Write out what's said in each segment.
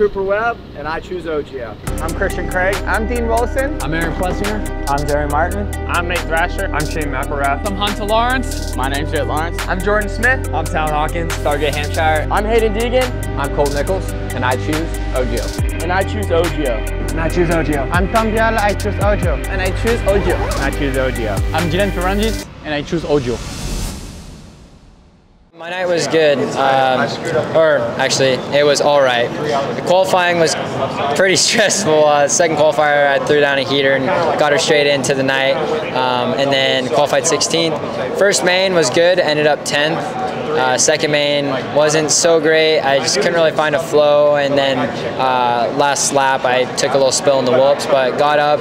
Cooper Webb, and I choose OGIO. I'm Christian Craig. I'm Dean Wilson. I'm Aaron Plessinger. I'm Jerry Martin. I'm Nate Thrasher. I'm Shane McElrath. I'm Hunter Lawrence. My name's Jett Lawrence. I'm Jordan Smith. I'm Tal Hawkins. Stargate Hampshire. I'm Haiden Deegan. I'm Colt Nichols, and I choose OGIO. And I choose OGIO. And I choose OGIO. I'm Tom Vialle, I choose OGIO. And I choose OGIO. And I choose OGIO. I'm Jiren Ferrandis, and I choose OGIO. My night was good, um, or actually, it was all right. The qualifying was pretty stressful. Uh, second qualifier, I threw down a heater and got her straight into the night, um, and then qualified 16th. First main was good, ended up 10th. Uh, second main wasn't so great. I just couldn't really find a flow, and then uh, last lap I took a little spill in the whoops, but got up,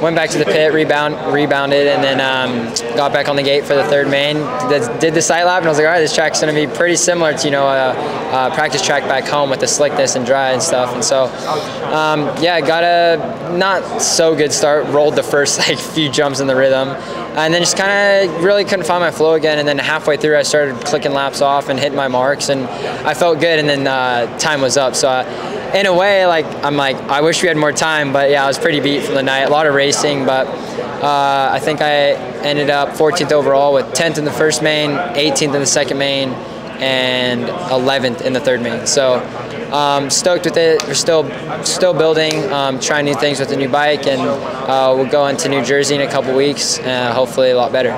went back to the pit, rebound, rebounded, and then um, got back on the gate for the third main. Did the sight lap, and I was like, all right, this track's going to be pretty similar to you know a, a, practice track back home with the slickness and dry and stuff. And so, um, yeah, got a not so good start. Rolled the first like few jumps in the rhythm, and then just kind of really couldn't find my flow again. And then halfway through, I started clicking laps off and hitting my marks, and I felt good. And then uh, time was up. So. I, in a way, like I'm like I wish we had more time, but yeah, I was pretty beat from the night. A lot of racing, but uh, I think I ended up 14th overall with 10th in the first main, 18th in the second main, and 11th in the third main. So um, stoked with it. We're still still building, um, trying new things with the new bike, and uh, we'll go into New Jersey in a couple weeks, uh, hopefully a lot better.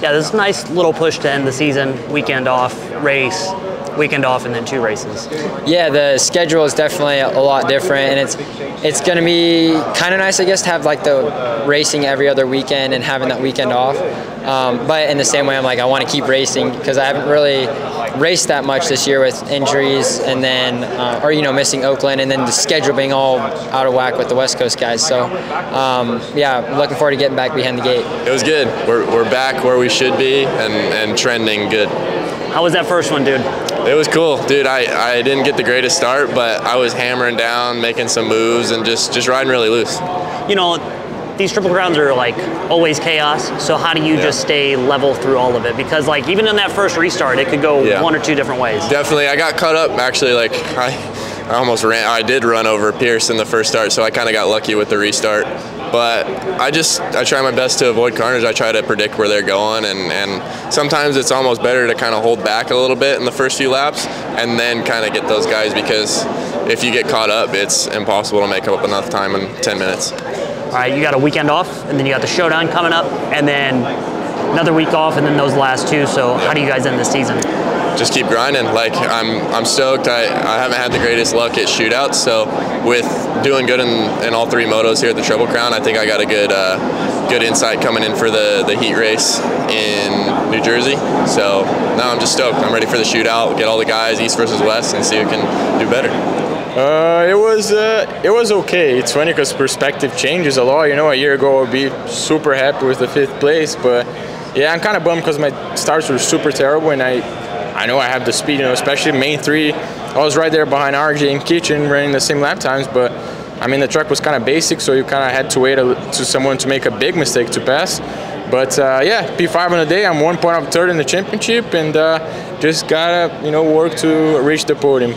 Yeah, this is a nice little push to end the season. Weekend off, race, weekend off, and then two races. Yeah, the schedule is definitely a lot different, and it's it's going to be kind of nice, I guess, to have like the racing every other weekend and having that weekend off. Um, but in the same way, I'm like I want to keep racing because I haven't really raced that much this year with injuries and then uh, or you know missing Oakland and then the schedule being all out of whack with the West Coast guys. So um, yeah, looking forward to getting back behind the gate. It was good. We're, we're back where we should be and, and trending good. How was that first one, dude? It was cool, dude. I, I didn't get the greatest start, but I was hammering down, making some moves, and just just riding really loose. You know, these triple crowns are like always chaos. So how do you yeah. just stay level through all of it? Because like even in that first restart, it could go yeah. one or two different ways. Definitely, I got caught up. Actually, like I, I almost ran. I did run over Pierce in the first start, so I kind of got lucky with the restart. But I just I try my best to avoid carnage. I try to predict where they're going, and, and sometimes it's almost better to kind of hold back a little bit in the first few laps, and then kind of get those guys because if you get caught up, it's impossible to make up enough time in 10 minutes. All right, you got a weekend off, and then you got the showdown coming up, and then another week off, and then those last two. So how do you guys end the season? just keep grinding. Like I'm, I'm stoked. I, I haven't had the greatest luck at shootouts, so with doing good in, in all three motos here at the Triple Crown, I think I got a good, uh, good insight coming in for the the heat race in New Jersey. So now I'm just stoked. I'm ready for the shootout. Get all the guys east versus west and see who can do better. Uh, it was uh, it was okay. It's funny because perspective changes a lot. You know, a year ago I'd be super happy with the fifth place, but yeah, I'm kind of bummed because my starts were super terrible, and I I know I have the speed, you know, especially main three. I was right there behind RJ and Kitchen running the same lap times, but I mean the track was kind of basic, so you kind of had to wait a, to someone to make a big mistake to pass. But uh, yeah, P5 on the day. I'm one point up third in the championship, and uh, just gotta you know work to reach the podium.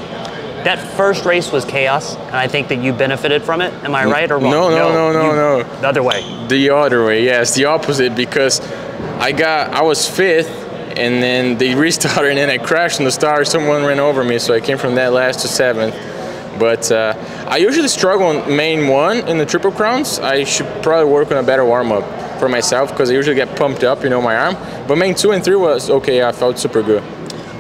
That first race was chaos, and I think that you benefited from it. Am I right or wrong? No, no, no, no, no. no. The other way. The other way, yes, the opposite. Because I got I was fifth and then they restarted and then I crashed in the start. Someone ran over me, so I came from that last to seventh. But uh, I usually struggle on main one in the triple crowns. I should probably work on a better warm up for myself because I usually get pumped up, you know, my arm. But main two and three was okay. I felt super good.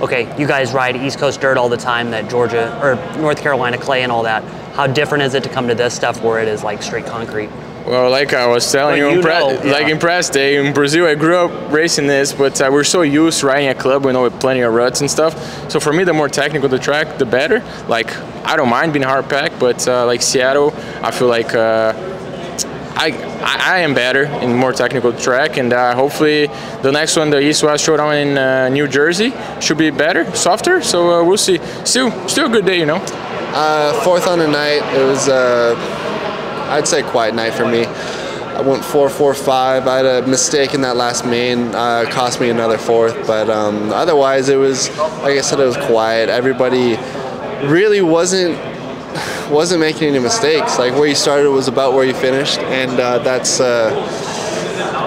Okay, you guys ride East Coast dirt all the time, that Georgia or North Carolina clay and all that. How different is it to come to this stuff where it is like straight concrete? Well, like I was telling well, you, you know, yeah. like in press day in Brazil, I grew up racing this, but uh, we're so used riding a club, we know, with plenty of ruts and stuff. So for me, the more technical the track, the better. Like I don't mind being hard packed, but uh, like Seattle, I feel like uh, I, I am better in more technical track, and uh, hopefully the next one, the East West Showdown in uh, New Jersey, should be better, softer. So uh, we'll see. Still, still a good day, you know. fourth on the night, it was I'd say quiet night for me. I went four, four, five. I had a mistake in that last main, uh, cost me another fourth. But um, otherwise, it was like I said, it was quiet. Everybody really wasn't wasn't making any mistakes. Like where you started was about where you finished, and uh, that's uh,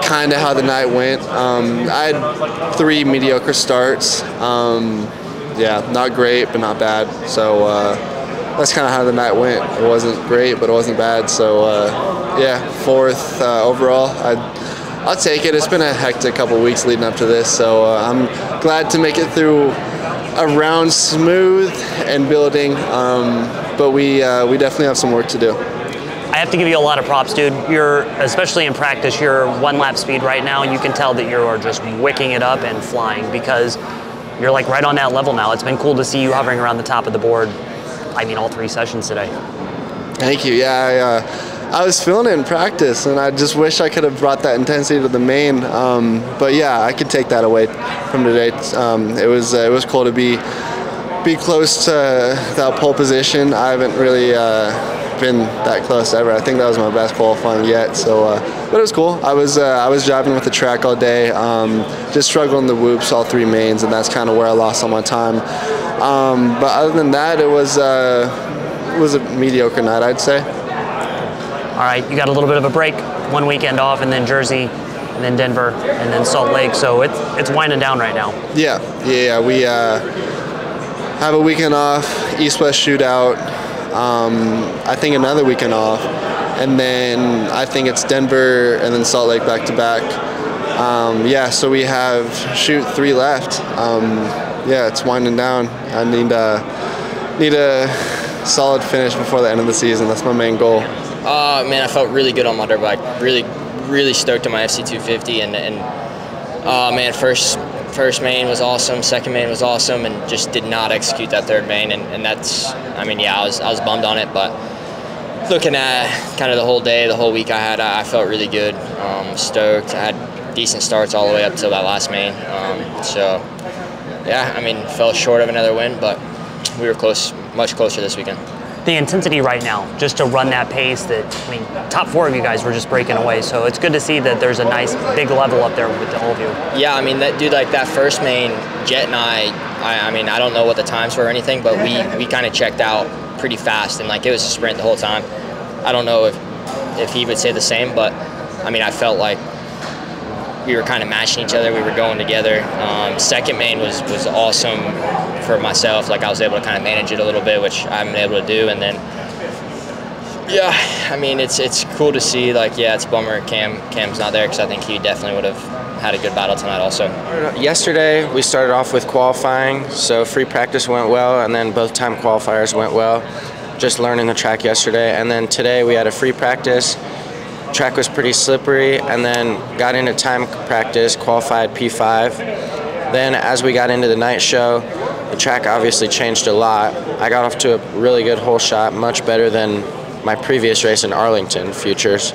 kind of how the night went. Um, I had three mediocre starts. Um, yeah, not great, but not bad. So uh, that's kind of how the night went. It wasn't great, but it wasn't bad. So uh, yeah, fourth uh, overall. I'd, I'll take it. It's been a hectic couple weeks leading up to this, so uh, I'm glad to make it through around smooth and building. Um, but we uh, we definitely have some work to do. I have to give you a lot of props, dude. You're, especially in practice, you're one lap speed right now, and you can tell that you are just wicking it up and flying because you're like right on that level now. It's been cool to see you hovering around the top of the board. I mean, all three sessions today. Thank you. Yeah, I, uh, I was feeling it in practice, and I just wish I could have brought that intensity to the main. Um, but yeah, I could take that away from today. Um, it was uh, it was cool to be be close to that pole position. I haven't really. Uh, been that close ever. I think that was my best qualifying yet. So, uh, but it was cool. I was uh, I was driving with the track all day, um, just struggling the whoops, all three mains, and that's kind of where I lost all my time. Um, but other than that, it was uh, it was a mediocre night, I'd say. All right, you got a little bit of a break, one weekend off, and then Jersey, and then Denver, and then Salt Lake. So it's it's winding down right now. Yeah, yeah, we uh, have a weekend off, East-West shootout. Um, I think another weekend off, and then I think it's Denver and then Salt Lake back to back. Um, yeah, so we have shoot three left. Um, yeah, it's winding down. I need a need a solid finish before the end of the season. That's my main goal. Uh, man, I felt really good on my dirt bike. Really, really stoked on my FC250, and and uh, man, first first main was awesome, second main was awesome, and just did not execute that third main. And, and that's, I mean, yeah, I was I was bummed on it, but looking at kind of the whole day, the whole week I had, I, I felt really good, um, stoked. I had decent starts all the way up till that last main. Um, so yeah, I mean, fell short of another win, but we were close, much closer this weekend the intensity right now, just to run that pace that, I mean, top four of you guys were just breaking away. So it's good to see that there's a nice big level up there with all of you. Yeah, I mean, that dude, like that first main, Jett and I, I, I mean, I don't know what the times were or anything, but we, we kind of checked out pretty fast and like it was a sprint the whole time. I don't know if, if he would say the same, but I mean, I felt like we were kind of matching each other. We were going together. Um, second main was was awesome for myself. Like I was able to kind of manage it a little bit, which I haven't been able to do. And then, yeah, I mean, it's it's cool to see. Like, yeah, it's bummer Cam Cam's not there because I think he definitely would have had a good battle tonight also. Yesterday we started off with qualifying, so free practice went well, and then both time qualifiers went well. Just learning the track yesterday, and then today we had a free practice track was pretty slippery and then got into time practice, qualified P5. Then as we got into the night show, the track obviously changed a lot. I got off to a really good hole shot, much better than my previous race in Arlington, Futures.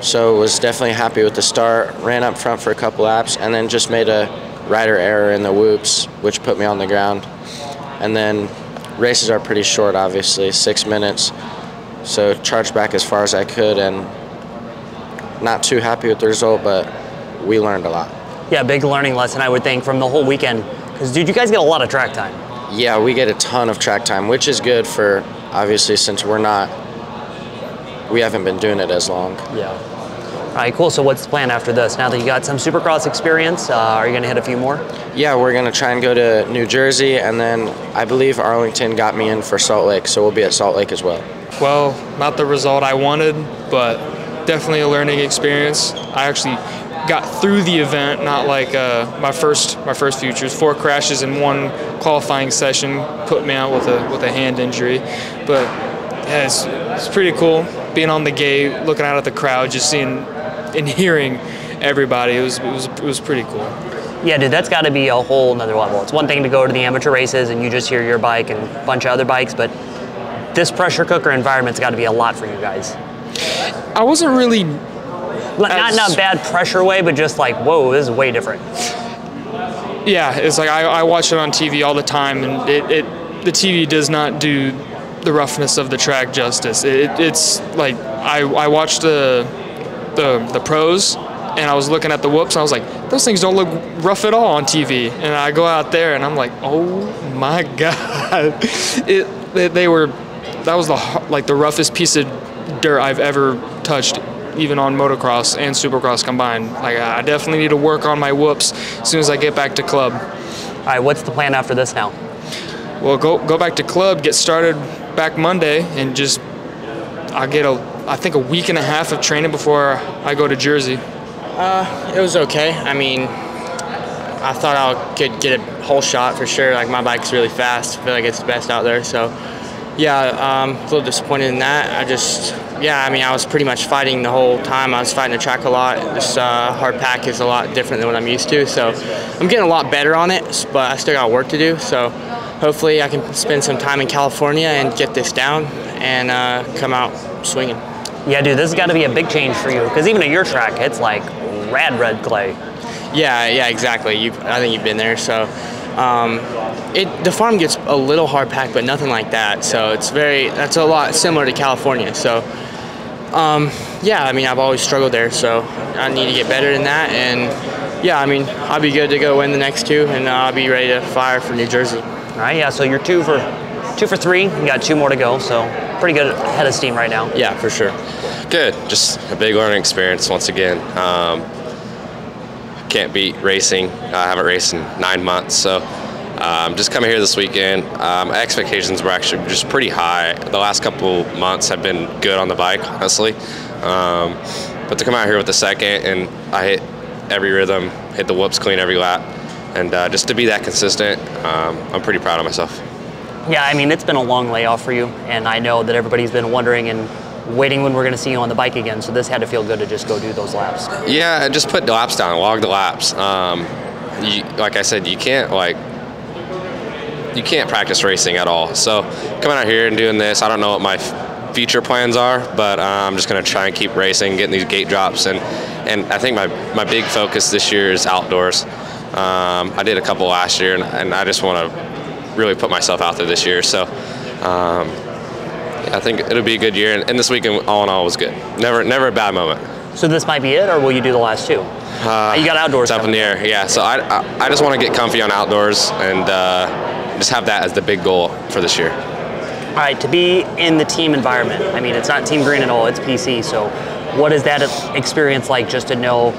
So was definitely happy with the start, ran up front for a couple laps, and then just made a rider error in the whoops, which put me on the ground. And then races are pretty short, obviously, six minutes. So charged back as far as I could and not too happy with the result, but we learned a lot. Yeah, big learning lesson, I would think, from the whole weekend. Because, dude, you guys get a lot of track time. Yeah, we get a ton of track time, which is good for, obviously, since we're not, we haven't been doing it as long. Yeah. All right, cool. So what's the plan after this? Now that you got some Supercross experience, uh, are you going to hit a few more? Yeah, we're going to try and go to New Jersey, and then I believe Arlington got me in for Salt Lake, so we'll be at Salt Lake as well. Well, not the result I wanted, but definitely a learning experience. I actually got through the event, not like uh, my first my first futures. Four crashes in one qualifying session put me out with a with a hand injury, but yeah, it's, it's pretty cool being on the gate, looking out at the crowd, just seeing and hearing everybody. It was it was it was pretty cool. Yeah, dude, that's got to be a whole another level. It's one thing to go to the amateur races and you just hear your bike and a bunch of other bikes, but this pressure cooker environment's got to be a lot for you guys. I wasn't really. Not in a bad pressure way, but just like, whoa, this is way different. Yeah, it's like I, I watch it on TV all the time, and it, it the TV does not do the roughness of the track justice. It, it's like I, I watched the, the the pros, and I was looking at the whoops, and I was like, those things don't look rough at all on TV. And I go out there, and I'm like, oh my god, it, they, they were that was the like the roughest piece of dirt I've ever touched, even on motocross and supercross combined. Like I definitely need to work on my whoops as soon as I get back to club. All right, what's the plan after this now? Well, go go back to club, get started back Monday, and just I get a I think a week and a half of training before I go to Jersey. Uh, it was okay. I mean, I thought I could get a whole shot for sure. Like my bike's really fast. I feel like it's the best out there. So, yeah, um, a little disappointed in that. I just, yeah, I mean, I was pretty much fighting the whole time. I was fighting the track a lot. This uh, hard pack is a lot different than what I'm used to. So, I'm getting a lot better on it, but I still got work to do. So, hopefully, I can spend some time in California and get this down and uh, come out swinging. Yeah, dude, this has got to be a big change for you because even at your track, it's like rad red clay. Yeah, yeah, exactly. You, I think you've been there. So, um, it the farm gets a little hard packed, but nothing like that. So it's very that's a lot similar to California. So, um, yeah, I mean I've always struggled there, so I need to get better in that. And yeah, I mean I'll be good to go win the next two, and uh, I'll be ready to fire for New Jersey. All right, yeah. So you're two for two for three. You got two more to go. So pretty good head of steam right now. Yeah, for sure. Good. Just a big learning experience once again. Um, can't beat racing. I haven't raced in nine months, so um, just coming here this weekend. Um, expectations were actually just pretty high. The last couple months have been good on the bike, honestly. Um, but to come out here with the second and I hit every rhythm, hit the whoops clean every lap, and uh, just to be that consistent, um, I'm pretty proud of myself. Yeah, I mean, it's been a long layoff for you, and I know that everybody's been wondering and waiting when we're going to see you on the bike again. So this had to feel good to just go do those laps. Yeah, just put the laps down, log the laps. Um, you, like I said, you can't like you can't practice racing at all. So coming out here and doing this, I don't know what my future plans are, but uh, I'm just going to try and keep racing, getting these gate drops, and and I think my my big focus this year is outdoors. Um, I did a couple last year, and, and I just want to really put myself out there this year. So. Um, I think it'll be a good year, and, and, this weekend, all in all, was good. Never, never a bad moment. So this might be it, or will you do the last two? Uh, you got outdoors. It's up in the air, yeah. So I, I, I just want to get comfy on outdoors and uh, just have that as the big goal for this year. All right, to be in the team environment. I mean, it's not Team Green at all; it's PC. So, what is that experience like? Just to know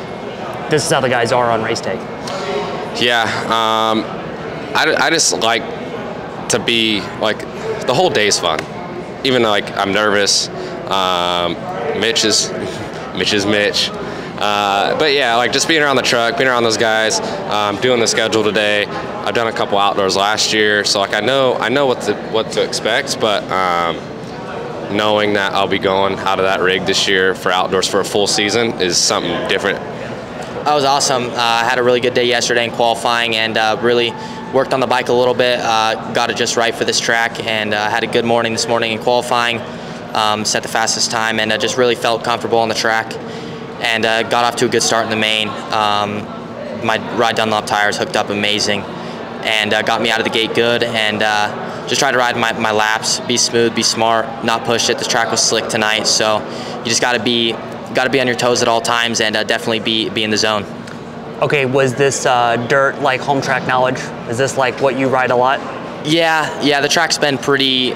this is how the guys are on race day. Yeah, um, I, I just like to be like the whole day's fun even like I'm nervous. Um, Mitch is Mitch is Mitch. Uh, but yeah, like just being around the truck, being around those guys, um, doing the schedule today. I've done a couple outdoors last year, so like I know I know what to what to expect, but um, knowing that I'll be going out of that rig this year for outdoors for a full season is something different. That was awesome. Uh, I had a really good day yesterday in qualifying and uh, really worked on the bike a little bit, uh, got it just right for this track, and uh, had a good morning this morning in qualifying. Um, set the fastest time, and uh, just really felt comfortable on the track, and uh, got off to a good start in the main. Um, my ride Dunlop tires hooked up amazing, and got me out of the gate good, and just tried to ride my, my laps, be smooth, be smart, not push it. The track was slick tonight, so you just got to be got to be on your toes at all times, and definitely be be in the zone. Okay, was this uh, dirt like home track knowledge? Is this like what you ride a lot? Yeah, yeah. The track's been pretty,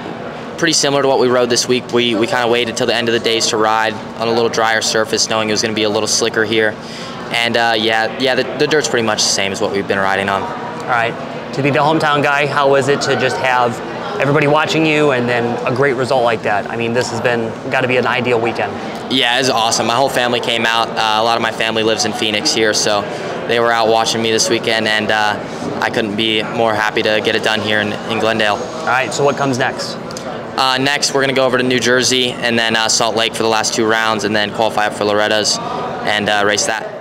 pretty similar to what we rode this week. We we kind of waited till the end of the days to ride on a little drier surface, knowing it was going to be a little slicker here. And uh, yeah, yeah, the, the dirt's pretty much the same as what we've been riding on. All right. To be the hometown guy, how was it to just have everybody watching you and then a great result like that? I mean, this has been got to be an ideal weekend. Yeah, it's awesome. My whole family came out. Uh, a lot of my family lives in Phoenix here, so they were out watching me this weekend, and uh, I couldn't be more happy to get it done here in, in Glendale. All right, so what comes next? Uh, next, we're going to go over to New Jersey and then uh, Salt Lake for the last two rounds, and then qualify for Loretta's and uh, race that.